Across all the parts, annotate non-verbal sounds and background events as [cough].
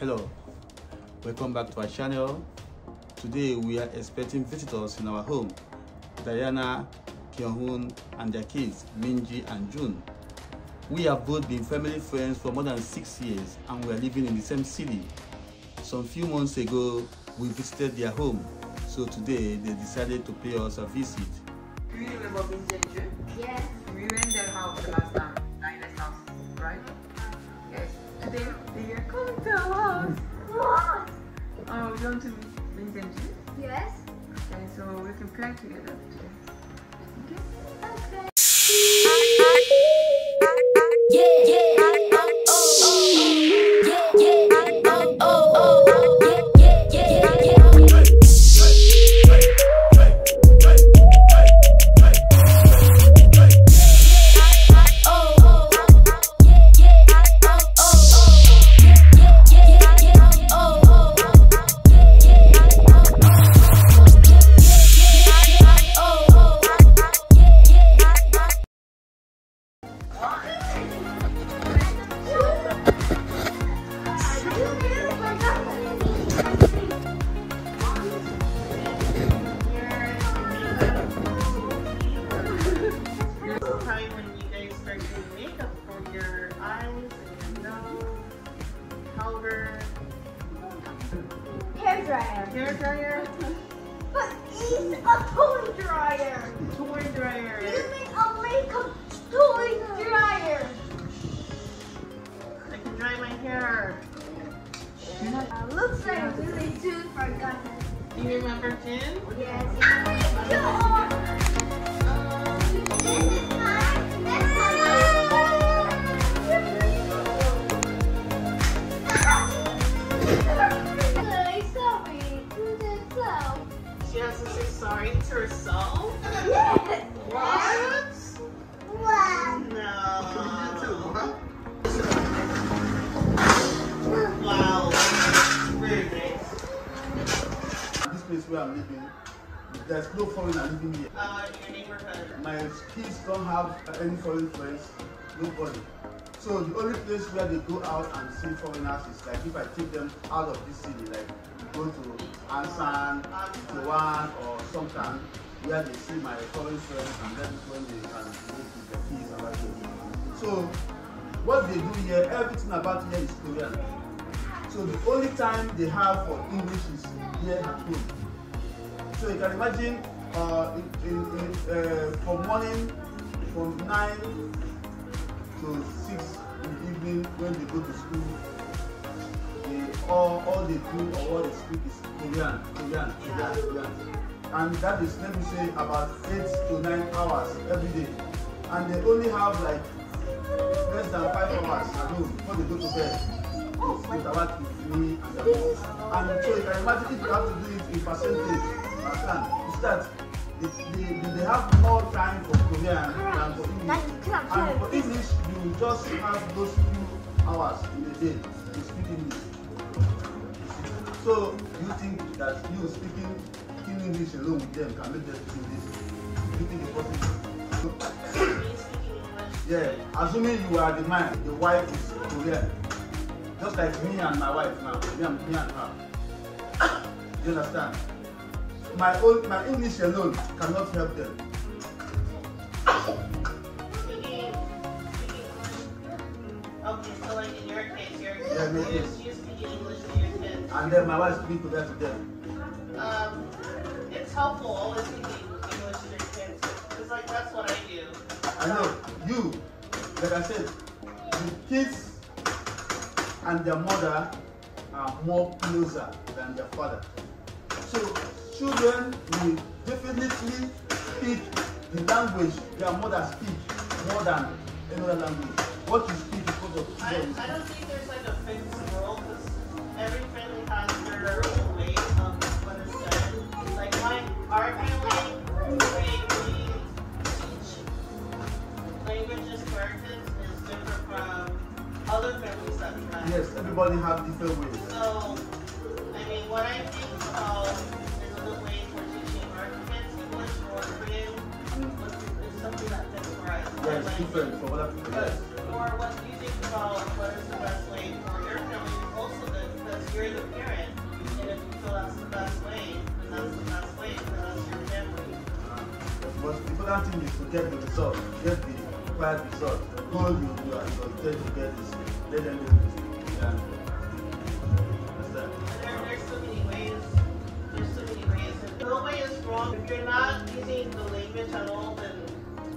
Hello, welcome back to our channel. Today we are expecting visitors in our home, Dianna, Kyungho and their kids, Minji and June. We have both been family friends for more than six years and we are living in the same city. Some few months ago, we visited their home, so today they decided to pay us a visit. Do you remember Minji and June? Yes. We went their house last time, Oh, you want to meet Minji and Yes. Okay, so we can play together today. Okay? Okay. Yeah, yeah, It's a toy dryer. toy dryer. You mean a makeup toy dryer? I can dry my hair. Uh, looks like really soon forgotten. Do you remember Jin? Yes. To say sorry to herself? Yes. What? Wow. No. Wow. Very nice. This place where I'm living, there's no foreigner living here. Uh, your neighborhood. My kids don't have any foreign friends, nobody. So the only place where they go out and see foreigners is like if I take them out of this city, like go to Ansan, Joan or Songtan, where they see my foreign friends and that when they can go to the kids and like So what they do here, everything about here is Korean. So the only time they have for English is here at home. So you can imagine uh, in, in, in, uh, from morning from 9 to 6 in the evening when they go to school, all, all they do or what they speak is Korean, Korean, Korean, Korean. And that is, let me say, about 8 to 9 hours every day. And they only have like less than 5 hours at home before they go to bed. It's interact with me and mom. And so you can imagine if you have to do it in percentage, understand? It's that they, they, they they have more time for Korean than for English. And for English, you just have those few hours in a day to speak English. So you think that you speaking speaking English alone with them can make them speak English? You think it's possible? Speaking. Yeah, assuming you are the man, the wife is Korean. Just like me and my wife now, me and, me and her. [coughs] you understand? My own, my English alone cannot help them. Speaking, speaking Okay, so like in your case, your Yeah, you, case. you speak English to your kids. And then my wife speaks Korean to them. Um, it's helpful always speaking English to your kids, because like that's what I do. I know you, like I said, the kids and their mother are more closer than their father. So children will definitely speak the language their mother speaks more than any other language. What you speak because of I, children. I don't think our family, the way we teach languages to our kids is different from other families that we have. Yes, everybody have different ways. So, I mean, what I think about is a good way for teaching our kids English or Korean is something that fits for us. It's different other people. Yes. Or what do you think about what is the best way for your family? Also good because important thing is to get the result, get the required result. Go you you are you intend to get this, let them. Yeah. There's so many ways. There's so many ways. No way is wrong. If you're not using the language at all, then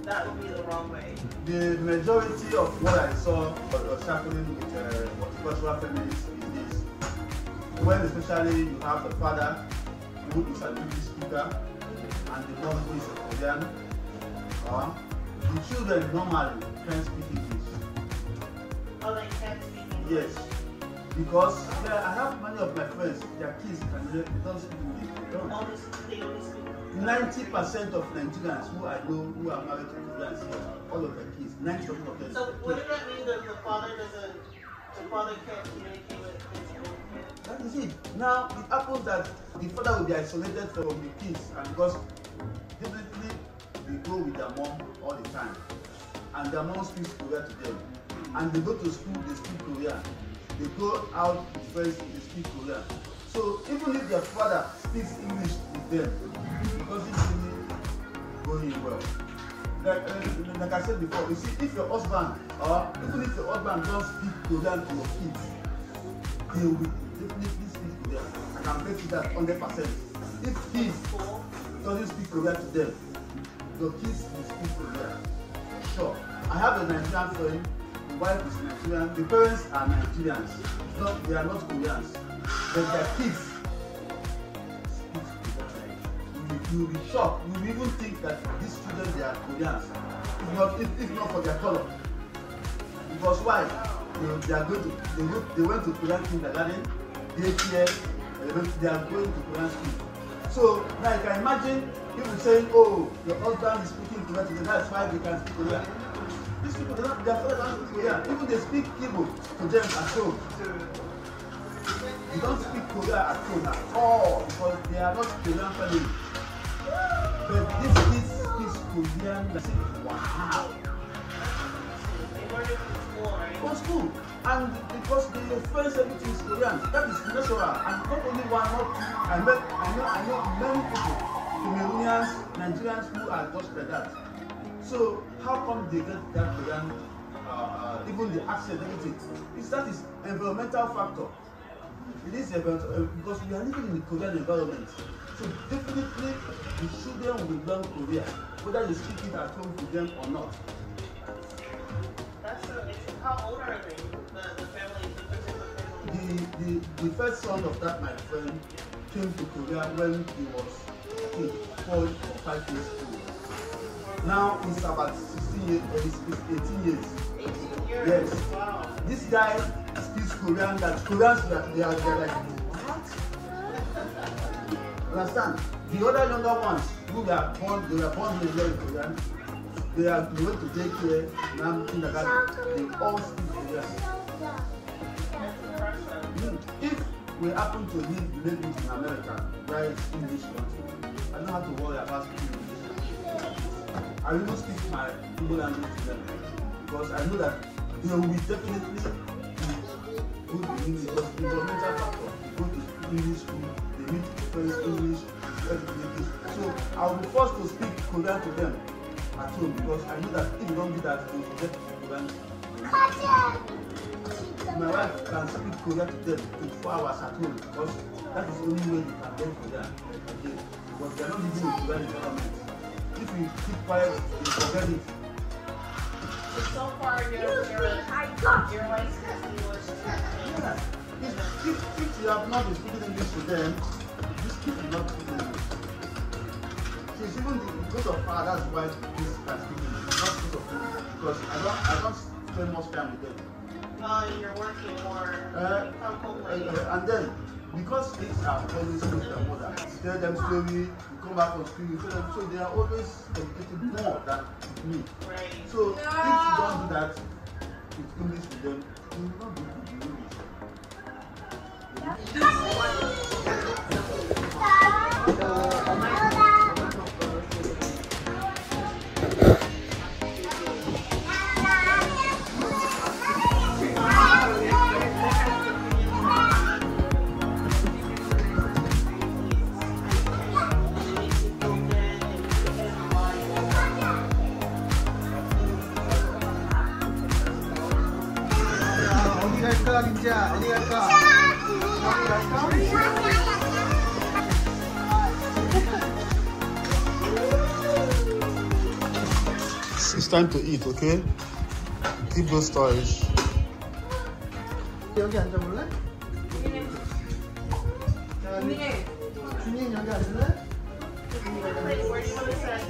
that would be the wrong way. The majority of what I saw was happening with uh, multicultural feminists is this. When especially you have the father who is an English speaker and the mom who is a Korean, uh, the children normally can speak English. Oh, they can't speak English. Yes. Because yeah, I have many of my friends, their kids can they don't speak English. They don't. Only, they only speak. Ninety percent of Nigerians who I know who are married to Koreans here, all of their kids, ninety percent of them. So wouldn't that mean that the father doesn't, the father can't communicate with his own kid? That is it. Now it happens that the father will be isolated from the kids, and because they go with their mom all the time, and their mom speaks Korean to them, and they go to school, they speak Korean. They go out with friends, they speak Korean. So even if their father speaks English with them, because it's really going well. Like, uh, like I said before, you see, if your husband or even if your husband don't speak Korean to your kids, they will definitely speak Korean. I can bet you that 100%. If kids School. doesn't speak Korean to them, your kids will speak Korean. Sure. I have a Nigerian friend, the wife is Nigerian, the parents are Nigerians. Not, they are not Koreans. But their kids speak Korean. You will, be shocked. You will even think that these children they are Koreans. If not, if, if not for their color. Because why? They, they are going to they, go, they went to Korean kindergarten, daycare, they, they are going to Korean school. So now you can imagine people saying, oh, your husband is speaking today, that's why they can speak Korean. These people, they don't, their father don't speak Korean. Even they speak Igbo to them at home. They don't speak Korean at home at all because they are not Korean family. But this is speaks Korean, say, wow. School, school. And because the first everything is Korean, that is natural. And not only one, not two. I met, I know, I know many people, Cameroonians, Nigerians who are just like that. So how come they get that Korean, uh, uh, even the accent, everything? It's that is environmental factor. It is environmental uh, because we are living in a Korean environment. So definitely the children will learn Korean, whether you speak it at home to them or not. That's so amazing. How old are they? The, the family, the family? the the the first son of that my friend came to Korea when he was Four or five years old. Now he's about sixteen years or he's he's 18 years. 18 years. Yes. Wow. This guy speaks Korean that Koreans that they are they are like [laughs] what? Understand? The other younger ones who were born they were born here in Korean. They are went to daycare now kindergarten. They all speak Korean. That's impressive. Mm, If we happen to live maybe in America, where it's English country, I don't have to worry about speaking English. I will not speak my Igbo language to them because I know that they will be definitely good in English because environmental factor. They go to English school, they meet friends English, English. So I will be forced to speak Korean to them at home because I know that if you don't do that, they will forget Korean. My wife can speak Korean to them 24 hours at home because that is the only way they can learn Korean But they are not living in Korean environment. If we keep quiet, they forget it. So, far, you're, you're, I got your wife speaks Yeah. If, if, if you have not been speaking English to them, this kid will not speak English. She's even the, because of her, that's why this can speak English, not because of me. Because I don't, I don't spend much time with them. Uh, you're working more. Uh, you come home Uh, uh, and then because kids are always with their mother you tell them story you come back from school you tell them so they are always educated more than me Right. so if you don do that with english with them you will not be good in english. It's time to eat, okay? Keep those toys. 여기 앉아볼래? 자, 민혜. 준이 여기 앉을래? Where do you want to sit?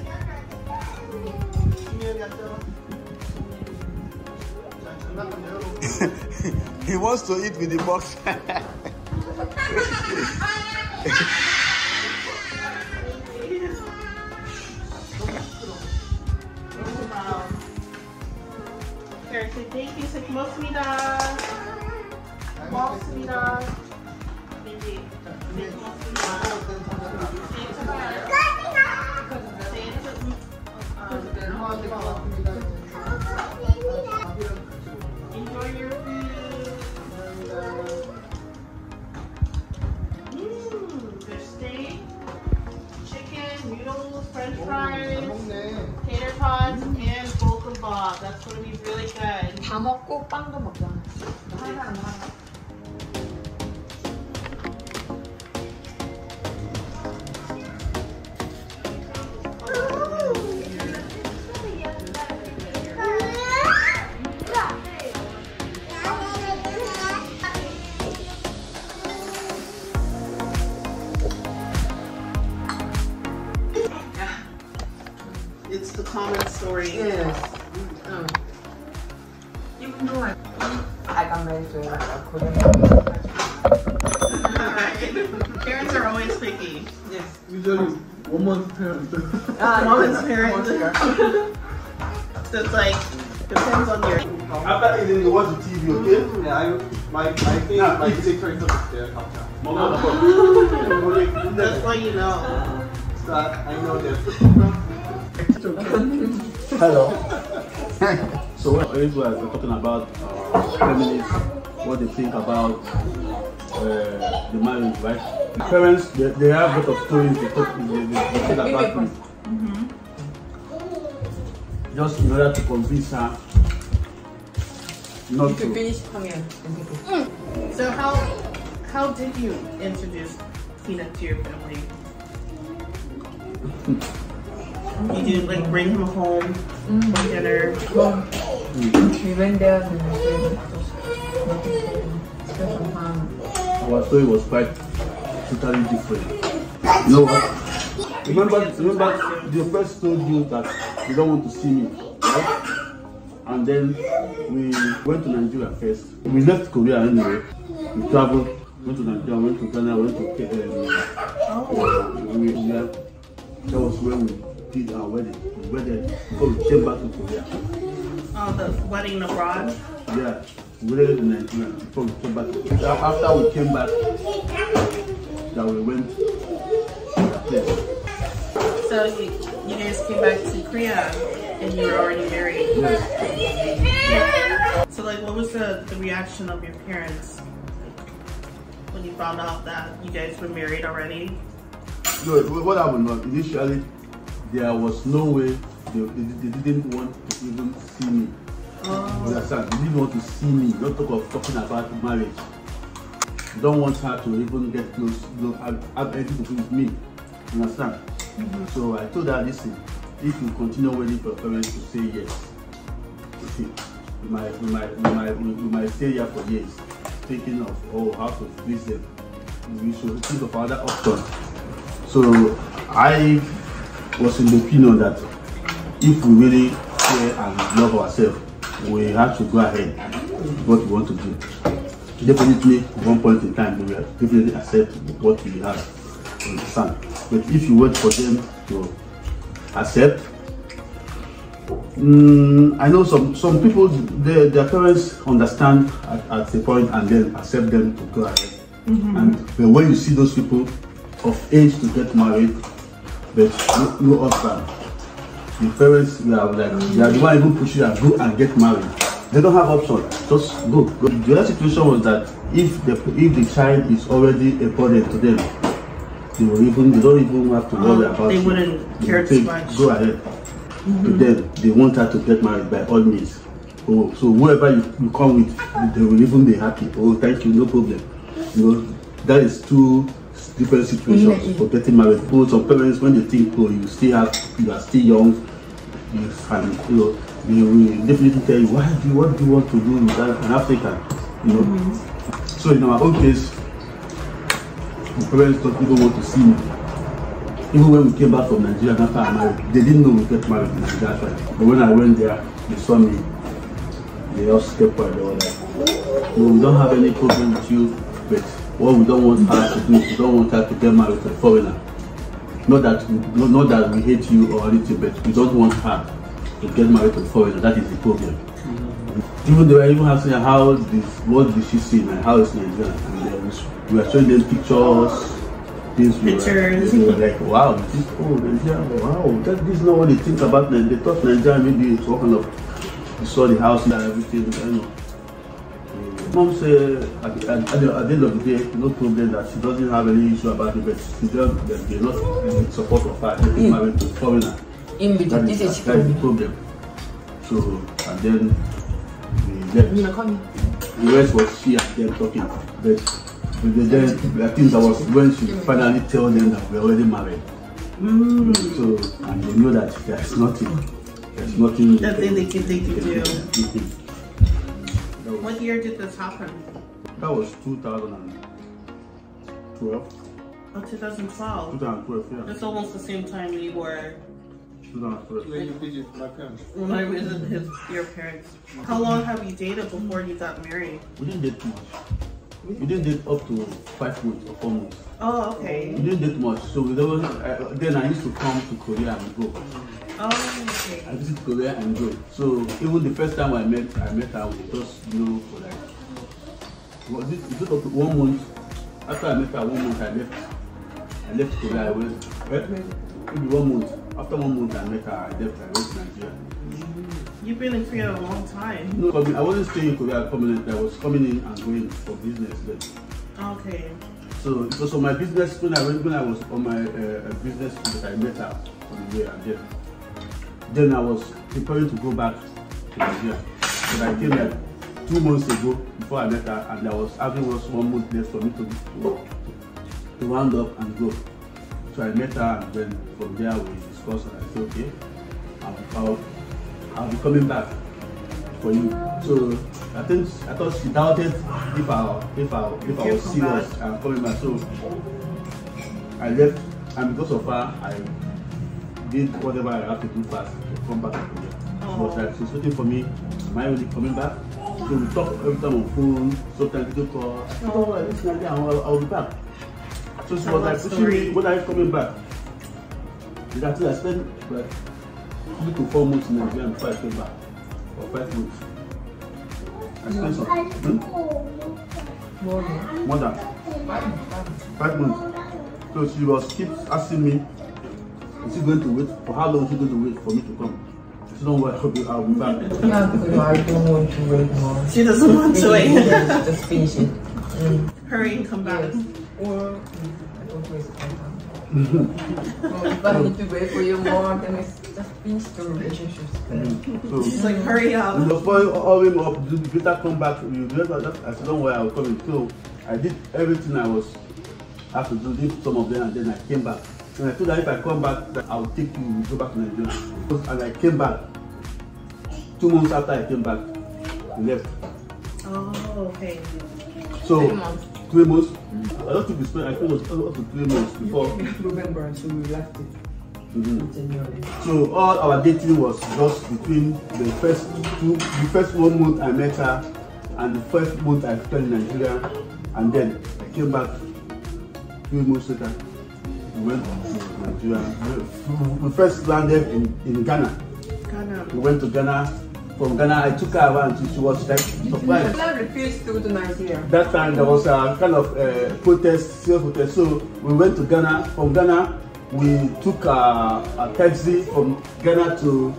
준이 여기 앉아봐. 자, 장난감 열어놓고. [laughs] He wants to eat with the box. [laughs] thank you. so much, me dog. 빵도. 하 though I, I got married to a Korean Parents are always picky. Yes. Usually one month parent. Ah, Mama's yes. parents. Mama's [laughs] So it's like depends on your. After eating, you watch the TV, okay? Yeah, I, my, my thing, my secret is there, Kapcha. That's why you know. So I know that. Hello. [laughs] so what is we're talking about uh, feminists, what they think about uh, the marriage, right? The parents, they, they have a lot of stories to talk they, they, they say about me. Just in order to convince her not If you to. finish coming, So how how did you introduce Peanut to your family? You did like bring him home for dinner. We went there and. Our story was quite totally different. You know what? Remember, remember, they first told you that you don't want to see me, right? And then we went to Nigeria first. We left Korea anyway. We traveled, went to Nigeria, went to Ghana, went to um, uh, we, we, that was when we did our wedding. We wedded before we came back to Korea. Oh, the wedding abroad. Yeah, we wedded in Nigeria before we came back. After we came back, that we went. So you, you guys came back to Korea and you were already married. So like, what was the, the reaction of your parents when you found out that you guys were married already? No, what happened was initially there was no way they, they, they didn't want to even see me. Oh. You understand? They didn't want to see me. Don't talk of talking about marriage. They don't want her to even get close, don't have, have anything to do with me. Understand? Mm-hmm. So I told her, listen, if you continue waiting for your parents to say yes, okay, we might, we might, we might, we might stay here for years, thinking of oh how to please them. We should think of other options. So I was in the opinion that if we really care and love ourselves, we have to go ahead with what we want to do. Definitely, at one point in time, we will definitely accept what we have. Understand? But if you wait for them to accept, mm, I know some some people, their, their parents understand at, at a point and then accept them to go ahead. And but when you see those people of age to get married, but no, no husband, the parents they are like they are the one who pushing you and go and get married. They don't have option. Just go. go. The other situation was that if the if the child is already a burden to them, they will even they don't even have to worry Oh, about they wouldn't They care too much. Go ahead. To mm-hmm. them, they want her to get married by all means. Oh, so whoever you, you come with, they will even be happy. Oh, thank you, no problem. You know, that is two different situations mm-hmm. for getting married. Oh, some parents when they think, oh, you still have, you are still young, you know, they will definitely tell you, why do you, what do you want to do with an African? You know. So in our own case, the parents don't even want to see me. Even when we came back from Nigeria after I married, they didn't know we get married in Nigeria. But when I went there, they saw me. They all quiet. They were like, no, we don't have any problem with you, but what we don't want her to do, we don't want her to get married to a foreigner. Not that, not, not that we hate you or anything, but we don't want her to get married to a foreigner. That is the problem. Mm-hmm. Even though I even asking her how this, what did she see and how is Nigeria? And they was, we were showing them pictures, things we were, Pictures. they were like, wow, this oh Nigeria, wow, that this is not what they think about Nigeria. They thought Nigeria maybe it's what kind of you saw the house and everything, I know. Mom said at the, at, the, at the end of the day, no problem that she doesn't have any issue about it, but she just that they're not in support of her getting mm. married to a foreigner. In between, is, this is that is the problem. So, and then we left. The rest was she and them talking. But but then I think that was when she finally tell them that we're already married. Mm. So and they know that there's nothing. There's nothing Nothing they can they can do. That was, What year did this happen? that was 2012. Oh, 2012. 2012, yeah. That's almost the same time we were 2012. When you visit my parents. when I visited his your parents. How long have you dated before you got married? We didn't date much. We didn't date up to five months or four months. Oh, okay. We didn't date much. So we never, uh, then I used to come to Korea and go. Oh, okay. I visit Korea and go. So even the first time I met, I met her, we just you know for like was it, it up to one month? After I met her one month, I left. I left Korea. I went eh, maybe one month. After one month, I met her. I left. I went to Nigeria. You've been in Korea a long time. No, I wasn't staying in Korea permanently. I was coming in and going for business. Then. Okay. So it was on my business when I went when I was on my uh, business that I met her on the way and then then I was preparing to go back to Nigeria. But I came like two months ago before I met her and I was having was one month left for me to to, to round up and go. So I met her and then from there we discussed and I said okay, I'll, I'll, I'll be coming back for you. So I think I thought she doubted if I if I if I was serious and coming back. So I left and because of her I did whatever I have to do fast to come back to Korea. She was like she's waiting for me. Am I really coming back? So we talk every time on phone, sometimes video call. Oh, this Nigeria, I'll, I'll be back. So she was like pushing me, when are you coming back? Because I spent like three to four months in Nigeria before I came back. Or five months. I spent some, hmm? more than more than five months. So she was keep asking me, is she going to wait? For how long is she going to wait for me to come? I said, don't worry, I'll be, I'll be back. Yeah, because I don't want to wait more. She doesn't want to wait. Just finish it. Mm. Hurry and come back. Yes. Or I don't waste time. well, if I need to wait for you more, then it's just finish the relationship. So She's like, hurry You up. know, before all him up, you better come back. You better just, I said, don't worry, I'll come in. So I did everything I was have to do, did some of them, and then I came back. And I told her if I come back, I'll take you, go back to Nigeria. And I came back. Two months after I came back, we left. Oh, okay. So Three months. three months. I don't think we spent. I think it was up to three months before. November, so we left it Mhm. So all our dating was just between the first two, the first one month I met her, and the first month I spent in Nigeria, and then I came back three months later. We went to Nigeria. We- We first landed in, in Ghana. Ghana. We went to Ghana. From Ghana, I took her around. She, she was like surprised. I refused to go to Nigeria. That time there was a kind of uh, protest, serious protest. So we went to Ghana. From Ghana, we took a, a taxi from Ghana to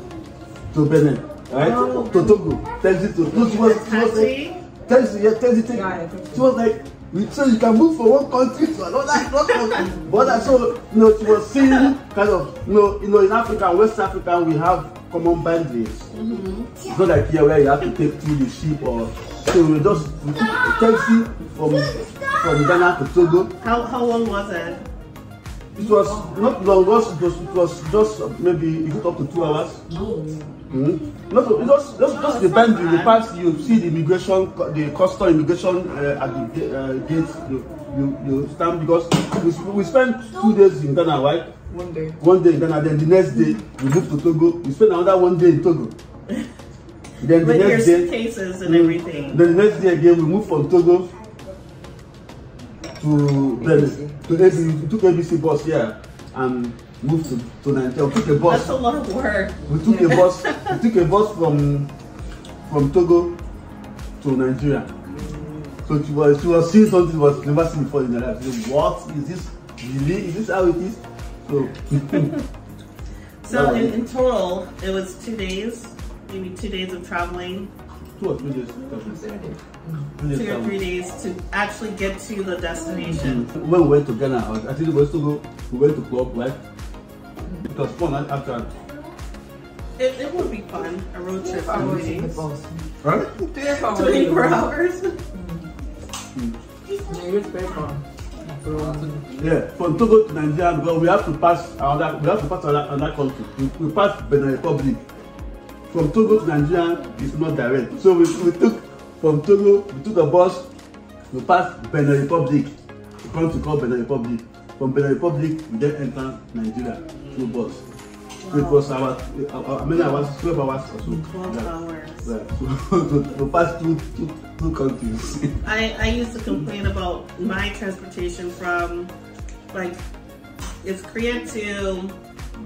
to Benin, right? Oh. To Togo. Taxi to. No, she was, she was like, Taxi? taxi, yeah, taxi, taxi. Yeah. She was like, We- So you can move from one country to another, [laughs] not from border. So you know, she was seeing kind of you know, you know, in Africa, West Africa, we have common boundaries. It's not like here where you have to take through the ship or so we just we took a taxi from from Ghana to Togo. How, how long was it? It was not long, it was, it was, was just maybe it took up to two hours. Mm-hmm. Not, it just, just, just depends. You pass, you see the immigration, the custom immigration uh, at the uh, gate. You, you, you stand because we, we spent two days in Ghana, right? One day. One day in Ghana, then the next day we moved to Togo. We spent another one day in Togo. [laughs] Then the With your next day, suitcases and Mm. everything. then the next day again, we moved from Togo to then to ABC. We took ABC bus yeah, and moved to, to Nigeria. We took a bus. That's a lot of work. We took a bus. We took a bus from from Togo to Nigeria. So she was she was seeing something she was never seen before in her life. Said, "What is this? Really? Is this how it is?" So [laughs] So in, in total, it was two days, maybe two days of traveling, two or three days. Saturday. Three days two or three days to actually get to the destination. Mm. When we went to Ghana, I was- I think we were Togo. We went to club, right? It was fun after. It, it would be fun, a road trip I for was two in the days. bus. Right? Three or four 24 hours. Yeah, it's. From Yeah, from Togo to Nigeria because we have to pass another we have to pass another, another country. We, we pass Benin Republic. From Togo to Nigeria is not direct. So we, we took from Togo, we took a bus, we passed Benin Republic, a to called Benin Republic. From Benin Republic, we then enter Nigeria through bus. So it was our, our, our many hours, 12 hours or so. 12 Yeah. hours. Yeah. So [laughs] to, to pass through two, two countries. [laughs] I, I used to complain about my transportation from like it's Korea to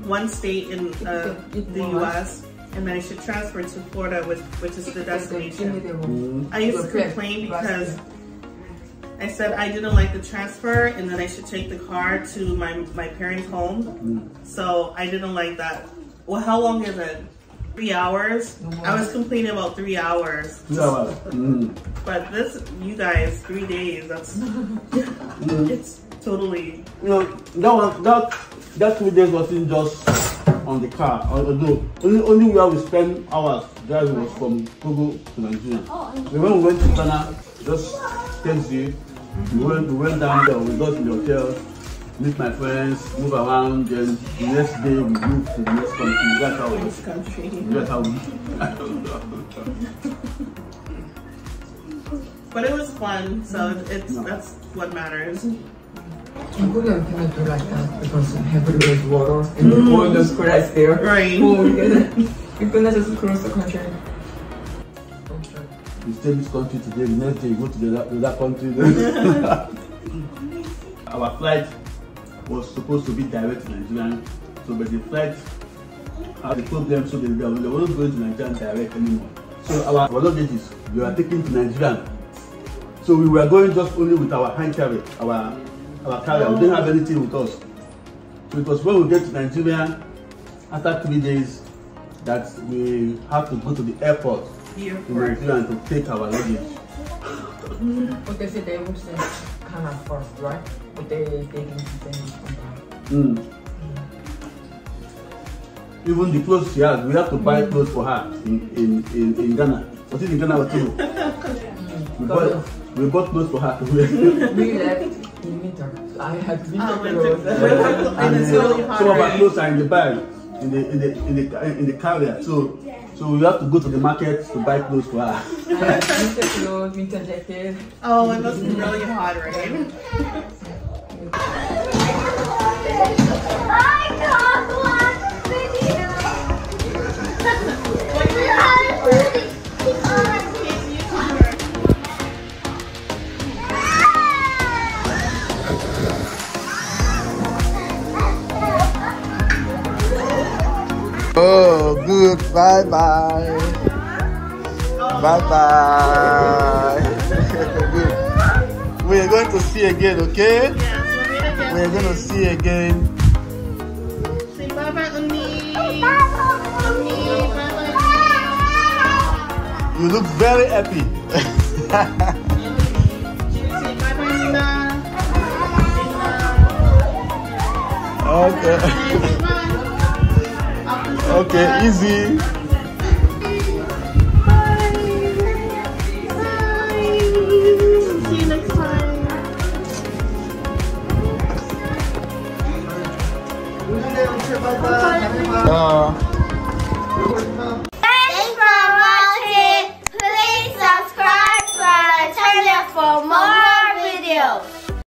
one state in uh, the US and then I should transfer to Florida which which is the destination. Mm. I used to complain because I said I didn't like the transfer and then I should take the car to my, my parents' home. Mm. So I didn't like that. Well, how long is it? Three hours? I was complaining about three hours. Two hours. Mm. But this, you guys, three days, that's, Mm. it's totally, you know that one that that two days wasn't just on the car. Although only only where we spend hours driving was from togo to nigeria. Oh, then when we went to ghana just taxi we went we went down there we got to the hotel meet my friends move around then the next day we move to the next country. That's how we this country. that's how we But it was fun, so it's, that's what matters. In Korea, we cannot do like that because everywhere is water and the water is right there. Right. Oh, we cannot just cross the country. we stay this country today the next day we go to the the other country our flight was supposed to be direct to nigeria so but the flight had a problem so they, they wasn't going to nigeria direct anymore so our, luggages we were taken to nigeria so we were going just only with our hand carry our our carrier we didn't have anything with us Because when we get to nigeria after three days that we have to go to the airport The in. Nigeria to take our luggage. But they say they would send Ghana first, right? But they, they didn't send it from mm. Ghana. Mm. Even the clothes she has, we have to buy mm. clothes for her in, in, in, in Ghana. But in Ghana. [laughs] We bought, we bought clothes for her to [laughs] wear. We left in winter. I had winter Oh, clothes. clothes. and it's uh, really hot, some of our clothes are in the bag, in the in the in the in the carrier. So so we have to go to the market to buy clothes for her. Winter clothes, winter jacket. Oh, it must be really hot, right? Oh, good. Bye bye. Bye bye. [laughs] we are going to see again, okay? Yeah, we are going to see again. Bye bye, Umi. Bye bye, Umi. Bye bye. You look very happy. [laughs] okay. Okay, easy. See you